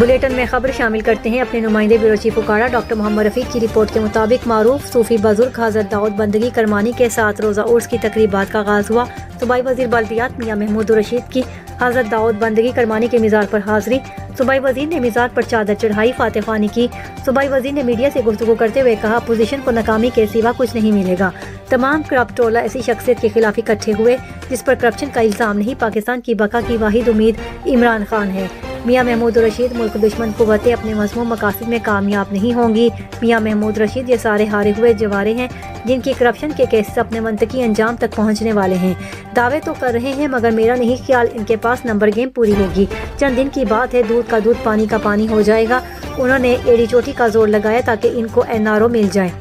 Bulletin में खबर शामिल करते हैं। अपने नुमाइंदे bureau chief Okara doctor Mohammad Rafiq की रिपोर्ट के मुताबिक मारूफ सूफी बुज़ुर्ग हज़रत दाऊद बंदगी करमानी के साथ रोज़ा उर्स की तकरीबात का आगाज़ हुआ। सूबाई वज़ीर बल्दियात मियाँ महमूद रशीद की हज़रत दाऊद बंदगी करमानी के मिजाज पर हाजिरी। सूबाई वज़ीर ने मिजाज पर चादर चढ़ाई, फातह खानी की। सूबाई वज़ीर ने मीडिया से गुफ्तु करते हुए कहा अपोजिशन को नाकामी के सिवा कुछ नहीं मिलेगा। तमाम टोला ऐसी शख्सियत के खिलाफ इकट्ठे हुए, जिस पर करप्शन का इल्ज़ाम नहीं, पाकिस्तान की बका की वाहिद उम्मीद इमरान खान है। मियाँ महमूद रशीद मुल्क दुश्मन कुतें अपने मजमू मकासद में कामयाब नहीं होंगी। मियाँ महमूद रशीद ये सारे हारे हुए जवारे हैं, जिनकी करप्शन के केसेस अपने मनतकी अंजाम तक पहुँचने वाले हैं। दावे तो कर रहे हैं, मगर मेरा नहीं ख्याल इनके पास नंबर गेम पूरी होगी। चंद दिन की बात है, दूध का दूध, पानी का पानी हो जाएगा। उन्होंने एड़ी चोटी का ज़ोर लगाया ताकि इनको एन आर ओ मिल जाए।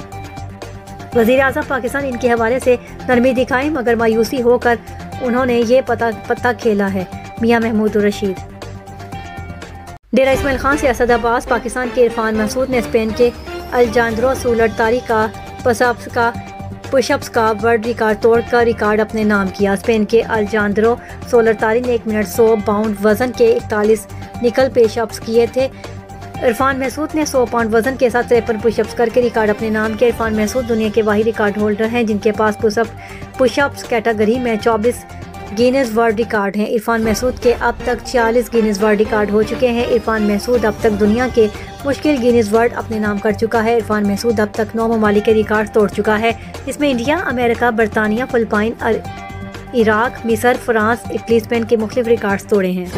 वज़ीर अजम पाकिस्तान इनके हवाले से नरमी दिखाए, मगर मायूसी होकर उन्होंने ये पता, पत्ता खेला है। मियाँ महमूद रशीद। डेरा इसमाइल खान से असद अब्बास, पाकिस्तान के इरफान मसूद ने स्पेन के अलजांद्रो तारी का पसअप्स का, पुशअप्स का वर्ल्ड रिकॉर्ड तोड़कर रिकॉर्ड अपने नाम किया। स्पेन के अलजांद्रो तारी ने एक मिनट सौ पाउंड वज़न के इकतालीस निकल पेशअप्स किए थे। इरफान महसूद ने 100 पाउंड वज़न के साथ तिरपन पुशअप्स करके रिकॉर्ड अपने नाम किया। इरफान महसूद दुनिया के वाही रिकॉर्ड होल्डर हैं, जिनके पास पुशअप, पुशअप्स कैटेगरी में 24 गिनीज वर्ल्ड रिकॉर्ड हैं। इरफान महसूद के अब तक छियालीस गिनीज वर्ल्ड रिकॉर्ड हो चुके हैं। इरफान महसूद अब तक दुनिया के मुश्किल गिनीज वर्ल्ड अपने नाम कर चुका है। इरफान महसूद अब तक नौ ममालिक के रिकॉर्ड तोड़ चुका है। इसमें इंडिया, अमेरिका, बरतानिया, फिलिपाइन इराक, मिसर, फ्रांस, इटली, स्पेन के मुख्तलिफ़ रिकॉर्ड तोड़े हैं।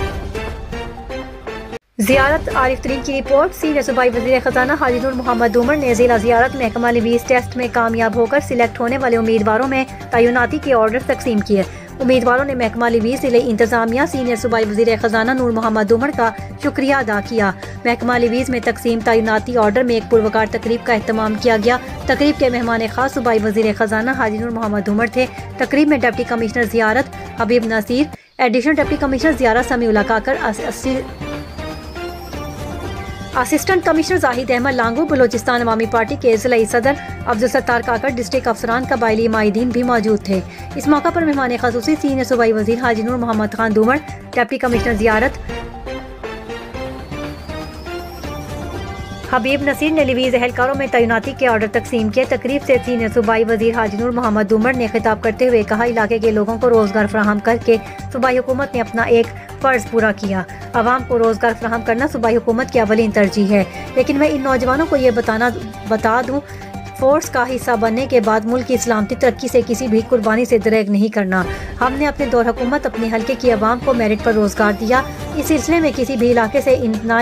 जियारत आरिफ तरीन की रिपोर्ट। सीनियर सूबाई वजी खजाना हाजिर मोहम्मद उमर ने जिला जियारत महकमा लिवीज टेस्ट में कामयाब होकर सिलेक्ट होने वाले उम्मीदवारों में तयनाती के ऑर्डर तकसीम किए उम्मीदवारों ने महकमा लिवी ज़िले इंतजामिया सीनियर सूबाई वज़ीर खजाना नूर मोहम्मद उमर का शुक्रिया अदा किया। महकमा लिवीज में तकसीम तैनाती ऑर्डर में एक पुरवकार तकरीब का अहतमाम किया गया। तकरीब के मेहमान खास सूबाई वज़ीर खजाना हाजी नूर मोहम्मद उमर थे। तकरीब में deputy commissioner Ziarat Habib Naseer, additional deputy commissioner Ziarat Sami Kakar assistant commissioner Zahid Ahmed Langu Balochistan Awami party के जिलाई सदर अब्दुल सत्तार काकर डिस्ट्रिक्ट अफसरान कबायली माहिदीन भी मौजूद थे। इस मौका पर मेहमान खसूसी सीनियर सूबाई वज़ीर हाजी नूर मोहम्मद खान दूमर डिप्टी कमिश्नर जियारत हबीब नसीर ने लिवीज एहलकारों में तैनाती के ऑर्डर तकसीम किए। तकरीब से सीनियर सूबाई वज़ीर हाजिनुर मोहम्मद दूमर ने खिताब करते हुए कहा, इलाके के लोगों को रोज़गार फ्राहम करके सूबाई हुकूमत ने अपना एक फ़र्ज़ पूरा किया। आवाम को रोज़गार फ्राहम करना सूबाई हुकूमत की अवलिन तरजीह है। लेकिन मैं इन नौजवानों को ये बताना, बता दूँ, फोर्स का हिस्सा बनने के बाद मुल्क की इस्लामती तरक्की से किसी भी कुर्बानी से दरेग नहीं करना। हमने अपने दौर हुकूमत, अपने हल्के की आवाम को मेरिट पर रोज़गार दिया। इस सिलसिले में किसी भी इलाके से ना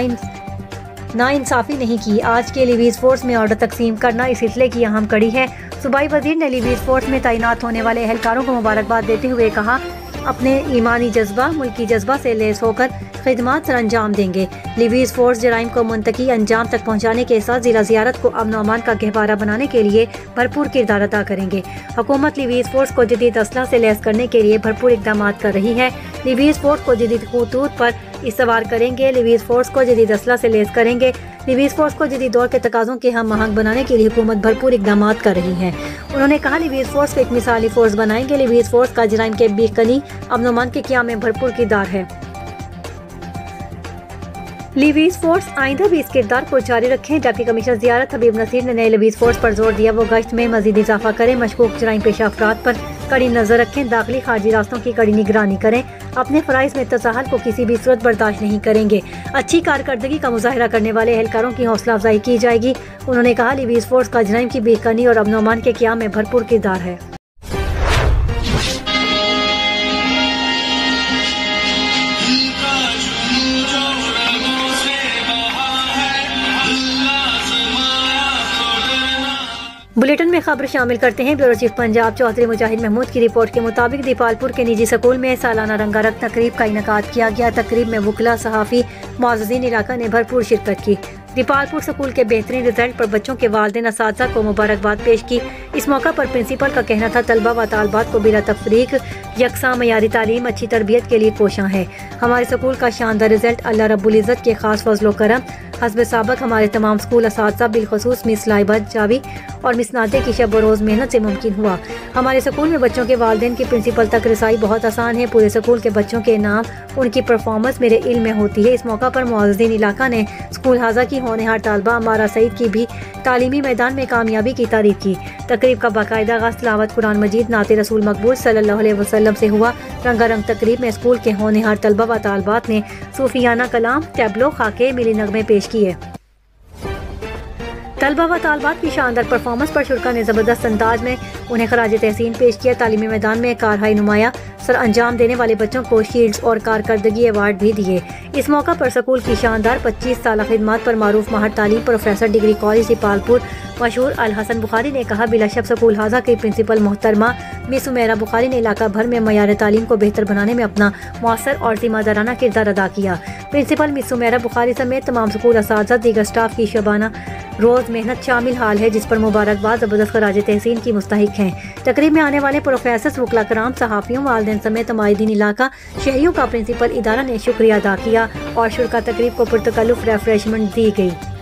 इंसाफी नहीं की। आज के लिवीज फोर्स में ऑर्डर तकसीम करना इस सिलसिले की अहम कड़ी है। सूबाई वज़ीर ने लिवीज फोर्स में तैनात होने वाले एहलकारों को मुबारकबाद देते हुए कहा, अपने ईमानी जज्बा, मुल्की जज्बा से लेस होकर खदमात सर अंजाम देंगे। लिबीज फोर्स जराइम को मुंतकी अंजाम तक पहुँचाने के साथ जिला जियारत को अमन अमान का गहबारा बनाने के लिए भरपूर किरदार अदा करेंगे। हुकूमत लिबीज फोर्स को जदीद असला से लैस करने के लिए भरपूर इकदाम कर रही है। लिबीज फोर्स को जदीद खतूत पर इस्तवार करेंगे। लिबीज फोर्स को जदीद असला से लेस करेंगे। लिबीज फोर्स को जदीद दौर के तकाजों के हम महंग बनाने के लिए हुकूमत भरपूर इकदाम कर रही है। उन्होंने कहा लिबीज फोर्स को एक मिसाली फोर्स बनाएँगे। लिबीज फोर्स का जराइम के बेकनी अमन के क्याम में भरपूर किरदार है। लिवीज फोर्स आइंदा भी इस किरदार को जारी रखें। डिप्टी कमिश्नर जियारत हबीब नसीर ने नए लिवीज फोर्स पर ज़ोर दिया। वो गश्त में मजीद इजाफा करें। मशकूक जराइम पेशा अफराद पर कड़ी नज़र रखें। दाखिली खारजी रास्तों की कड़ी निगरानी करें। अपने फ़राइज में तसाहल को किसी भी सूरत बर्दाश्त नहीं करेंगे। अच्छी कारकर्दगी का मुजाहरा करने वाले एहलकारों की हौसला अफजाई की जाएगी। उन्होंने कहा लिवीज फोर्स का जराइम की बेकनी और अमनोमान के क्याम में भरपूर किरदार है। बुलेटिन में खबर शामिल करते हैं, ब्यूरो चीफ पंजाब चौधरी मुजाहिद महमूद की रिपोर्ट के मुताबिक दीपालपुर के निजी स्कूल में सालाना रंगारंग तकरीब का इनका किया गया। तकरीब में वकला, सहाफ़ी मोजीन इलाका ने भरपूर शिरकत की। दीपालपुर स्कूल के बेहतरीन रिज़ल्ट पर बच्चों के वालदे इस को मुबारकबाद पेश की। इस मौका पर प्रिंसिपल का कहना था, तलबा व तालबात को बिला तफरीक, यकसा मैारी तालीम, अच्छी तरबियत के लिए कोशा है। हमारे स्कूल का शानदार रिज़ल्ट अल्लाह रबुल्ज़त के खास फजलो करम। हसब सबक हमारे तमाम स्कूल इस बिलखसूस मिस लाइबा जावी और मिस नादे की शब रोज़ मेहनत से मुमकिन हुआ। हमारे स्कूल में बच्चों के वालदेन की प्रिंसिपल तक रसाई बहुत आसान है। पूरे स्कूल के बच्चों के नाम, उनकी परफॉर्मेंस मेरे इल्म में होती है। इस मौका पर मुआजिन इलाका ने स्कूल हाजा की होनहार तालबा, अमारा सईद की भी तालीमी मैदान में कामयाबी की तारीफ़ की। तकरीब का बाकायदा आगाज़ तलावत कुरान मजीद नाते रसूल मकबूल सल्लल्लाहु अलैहि वसल्लम से हुआ। रंगारंग तकरीब में स्कूल के होनहार तलबा व तालबात ने सूफियाना कलाम, टैबलो, खाके, मिली नगमे पेश किए। तलबा व तालबात की शानदार परफॉर्मेंस पर शुरा ने ज़बरदस्त अंदाज में उन्हें खराज तहसीन पेश किया। तालीमी मैदान में कारहाई नुमाया। सर, अंजाम देने वाले बच्चों को शील्ड्स और कारकर्दगी अवार्ड भी दिए। इस मौका पर स्कूल की शानदार 25 साल खिदमत पर मारूफ माहर तालीम प्रोफेसर डिग्री कॉलेज सिपालपुर मशहूर अल हसन बुखारी ने कहा बिलाशब स्कूल हाजा के प्रिंसिपल मोहतरमा, मिस उमेरा बुखारी ने इलाका भर में मैार तालीम को बेहतर बनाने में अपना मौसर और जिम्मेदाराना किरदार अदा किया। प्रिंसिपल मिस उमेरा बुखारी समेत तमाम स्कूल इस दीगर स्टाफ की शबाना रोज़ मेहनत शामिल हाल है, जिस पर मुबारकबाद, ज़बरदस्त खराज तहसीन की मुस्तक हैं। तकरीब में आने वाले प्रोफेसर वकला कराम सहाफ़ियों वालदेन समेत माहिदीन इलाका, शहरियों का प्रिंसिपल इदारा ने शुक्रिया अदा किया और शुरा तकरीब को पुरतकलुफ रेफ्रेशमेंट दी गई।